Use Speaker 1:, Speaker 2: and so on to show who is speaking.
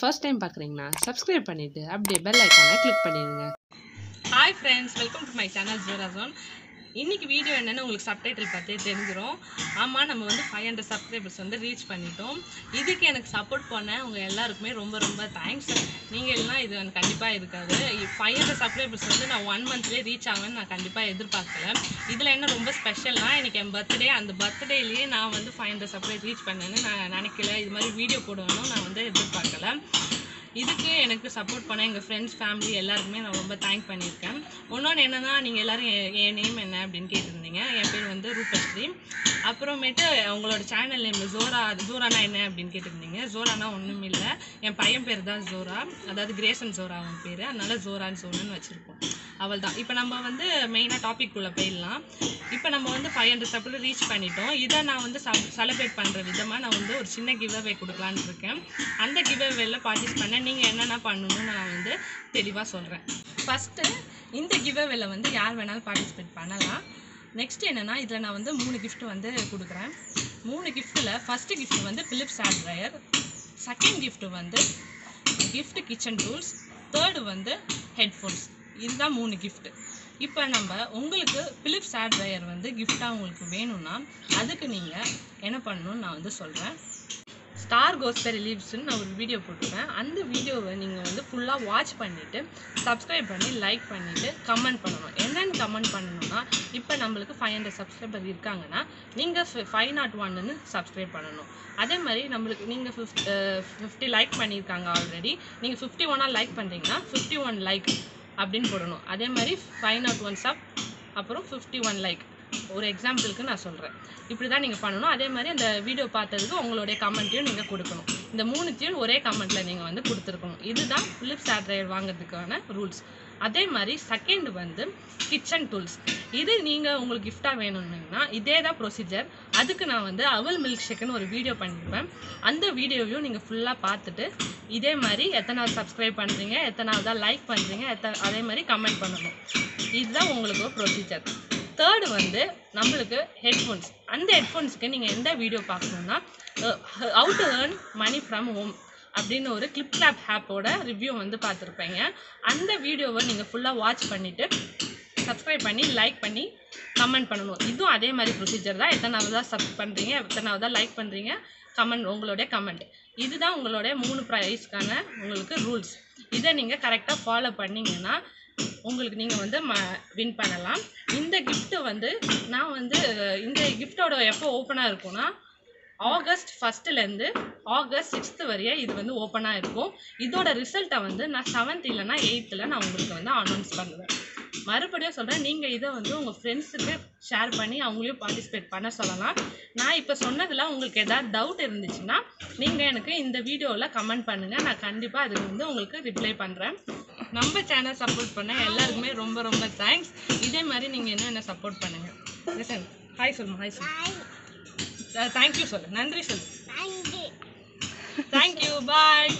Speaker 1: First time பார்க்குறீங்கன்னா subscribe பண்ணிவிட்டு அப்படியே பெல் ஐக்கானை கிளிக் பண்ணிடுங்க.
Speaker 2: Hi friends welcome to my channel ஜோராசோன் இன்னைக்கு வீடியோ என்னன்னு உங்களுக்கு சப்டைட்டில் பார்த்தே தெரிஞ்சிடும் ஆமாம் நம்ம வந்து ஃபைவ் ஹண்ட்ரட் சப்ஸ்கிரைபர்ஸ் வந்து ரீச் பண்ணிட்டோம். இதுக்கு எனக்கு சப்போர்ட் பண்ண உங்கள் எல்லாருக்குமே ரொம்ப ரொம்ப தேங்க்ஸ் நீங்கள் எல்லாம் இது எனக்கு கண்டிப்பாக இருக்காது. ஃபைவ் ஹண்ட்ரட் சப்ஸ்கிரைபர்ஸ் வந்து நான் ஒன் மந்த்லேயே ரீச் ஆகும்னு நான் கண்டிப்பாக எதிர்பார்க்கல. இதில் என்ன ரொம்ப ஸ்பெஷல்னா எனக்கு என் பர்த்டே அந்த பர்த்டேலேயே நான் வந்து ஃபைவ் ஹண்ட்ரட் சப்ஸ்கிரைப் ரீச் பண்ணேன்னு நான் நினைக்கல. இது மாதிரி வீடியோ போடணும்னு நான் வந்து எதிர்பார்க்கல. இதுக்கு எனக்கு சப்போர்ட் பண்ண எங்கள் ஃப்ரெண்ட்ஸ் ஃபேமிலி எல்லாருக்குமே நான் ரொம்ப தேங்க் பண்ணியிருக்கேன். இன்னொன்று என்னன்னா நீங்கள் எல்லோரும் என் நேம் என்ன அப்படின்னு கேட்டிருந்தீங்க. என் பேர் வந்து ரூபஸ்ரீ. அப்புறமேட்டு உங்களோட சேனல் நேம் ஜோரா ஜோரானா என்ன அப்படின்னு கேட்டிருந்தீங்க. ஜோரானா ஒன்றும் இல்லை. என் பையன் பேர் தான் ஜோரா. அதாவது கிரேசன் ஜோரா அவன் பேர். அதனால ஜோரான்னு சொன்னு வச்சுருக்கோம். அவள் தான் இப்போ நம்ம வந்து மெயினாக டாபிக் போயிடலாம். இப்போ நம்ம வந்து ஃபைவ் ஹண்ட்ரட் சப்ளை ரீச் பண்ணிட்டோம். இதை நான் வந்து செலிப்ரேட் பண்ணுற விதமாக நான் வந்து ஒரு சின்ன கிவ் அவே கொடுக்கலான்னு இருக்கேன். அந்த கிவ் அவேல பார்ட்டிஸ் பண்ண நீங்கள் என்னென்ன பண்ணணும்னு நான் வந்து தெளிவாக சொல்கிறேன் ஃபஸ்ட்டு இந்த கிவ் அவேல வந்து யார் வேணாலும் பார்ட்டிசிபேட் பண்ணலாம். நெக்ஸ்ட் என்னென்னா இதில் நான் வந்து மூணு கிஃப்ட் வந்து கொடுக்குறேன். மூணு கிஃப்ட்டில் ஃபஸ்ட்டு கிஃப்ட் வந்து Philips air dryer second gift வந்து கிஃப்ட் கிச்சன் டூல்ஸ் தேர்டு வந்து ஹெட்ஃபோன்ஸ் இதுதான் மூணு கிஃப்ட்டு இப்போ நம்ம உங்களுக்கு பிலிப்ஸ் ஏர் ட்ரையர் வந்து கிஃப்டாக உங்களுக்கு வேணும்னா அதுக்கு நீங்கள் என்ன பண்ணணும்னு நான் வந்து சொல்கிறேன் ஸ்டார் கோஸ்பெரி லீவ்ஸ்னு நான் ஒரு வீடியோ போட்டிருப்பேன் அந்த வீடியோவை நீங்கள் வந்து ஃபுல்லாக வாட்ச் பண்ணிவிட்டு சப்ஸ்கிரைப் பண்ணி லைக் பண்ணிவிட்டு கமெண்ட் பண்ணணும். என்னென்னு கமெண்ட் பண்ணணும்னா இப்போ நம்மளுக்கு ஃபைவ் ஹண்ட்ரட் சப்ஸ்கிரைபர் இருக்காங்கன்னா நீங்கள் ஃபைவ் நாட் ஒன்னு சப்ஸ்கிரைப் பண்ணணும். அதே மாதிரி நம்மளுக்கு நீங்கள் ஃபிஃப்ட் ஃபிஃப்டி லைக் பண்ணியிருக்காங்க ஆல்ரெடி நீங்கள் ஃபிஃப்டி ஒன்னாக லைக் பண்ணுறீங்கன்னா ஃபிஃப்டி ஒன் லைக் அப்படின்னு போடணும். அதே மாதிரி ஃபைவ் நாட் ஒன் சப் அப்புறம் ஃபிஃப்டி ஒன் லைக் ஒரு எக்ஸாம்பிளுக்கு நான் சொல்கிறேன் இப்படி தான் நீங்கள் பண்ணணும். அதே மாதிரி அந்த வீடியோ பார்த்ததுக்கு உங்களுடைய கமெண்ட்டையும் நீங்கள் கொடுக்கணும். இந்த மூணுத்தையும் ஒரே கமெண்ட்டில் நீங்கள் வந்து கொடுத்துருக்கணும். இதுதான் ஃபிலிப்ஸ் ஏர் வாங்குறதுக்கான ரூல்ஸ் அதே மாதிரி செகண்ட் வந்து கிச்சன் டூல்ஸ் இது நீங்கள் உங்களுக்கு கிஃப்டாக வேணும்னா இதே தான் ப்ரொசீஜர் அதுக்கு நான் வந்து அவல் மில்க் ஷேக்குன்னு ஒரு வீடியோ பண்ணியிருப்பேன் அந்த வீடியோவையும் நீங்கள் ஃபுல்லாக பார்த்துட்டு இதே மாதிரி எத்தனாவது சப்ஸ்கிரைப் பண்ணுறீங்க எத்தனாவதாக லைக் பண்ணுறீங்க எத்த அதே மாதிரி கமெண்ட் பண்ணணும். இதுதான் உங்களுக்கு ப்ரொசீஜர் தேர்டு வந்து நம்மளுக்கு ஹெட்ஃபோன்ஸ் அந்த ஹெட்ஃபோன்ஸ்க்கு நீங்கள் எந்த வீடியோ பார்க்கணுன்னா out to earn money from home அப்படின்னு ஒரு கிளிப் கிளாப் ஆப்போட ரிவ்யூ வந்து பார்த்துருப்பீங்க. அந்த வீடியோவை நீங்கள் ஃபுல்லாக வாட்ச் பண்ணிவிட்டு சப்ஸ்கிரைப் பண்ணி லைக் பண்ணி கமெண்ட் பண்ணணும். இதுவும் அதே மாதிரி ப்ரொசீஜர் தான். எத்தனாவதா சப் பண்ணுறீங்க எத்தனாவதா லைக் பண்ணுறீங்க கமெண்ட் உங்களுடைய கமெண்ட் இதுதான் உங்களுடைய மூணு ப்ரைஸ்க்கான உங்களுக்கு ரூல்ஸ் இதை நீங்கள் கரெக்டாக ஃபாலோ பண்ணீங்கன்னா உங்களுக்கு நீங்கள் வந்து ம வின் பண்ணலாம். இந்த கிஃப்ட்டு வந்து நான் வந்து இந்த கிஃப்டோட எப்போ ஓப்பனாக இருக்கும்னா ஆகஸ்ட் ஃபஸ்ட்டுலேருந்து ஆகஸ்ட் சிக்ஸ்த்து வரைய இது வந்து ஓப்பனாக இருக்கும். இதோட ரிசல்ட்டை வந்து நான் செவன்த் இல்லைனா எயித்தில் நான் உங்களுக்கு வந்து அனௌன்ஸ் பண்ணுவேன். மறுபடியும் சொல்கிறேன் நீங்கள் இதை வந்து உங்கள் ஃப்ரெண்ட்ஸுக்கு ஷேர் பண்ணி அவங்களையும் பார்ட்டிசிபேட் பண்ண சொல்லலாம். நான் இப்போ சொன்னதில் உங்களுக்கு ஏதாவது டவுட் இருந்துச்சுன்னா நீங்கள் எனக்கு இந்த வீடியோவில் கமெண்ட் பண்ணுங்கள் நான் கண்டிப்பாக அதுக்கு வந்து உங்களுக்கு ரிப்ளை பண்ணுறேன் நம்ம சேனல் சப்போர்ட் பண்ண எல்லாருக்குமே ரொம்ப ரொம்ப தேங்க்ஸ் இதே மாதிரி நீங்கள் இன்னும் என்ன சப்போர்ட் பண்ணுங்கள் லிசன் ஹாய் சொல்லுமா. ஹாய் சொல்லு தேங்க்யூ சொல்லு நன்றி சொல்லு தேங்க்யூ பாய்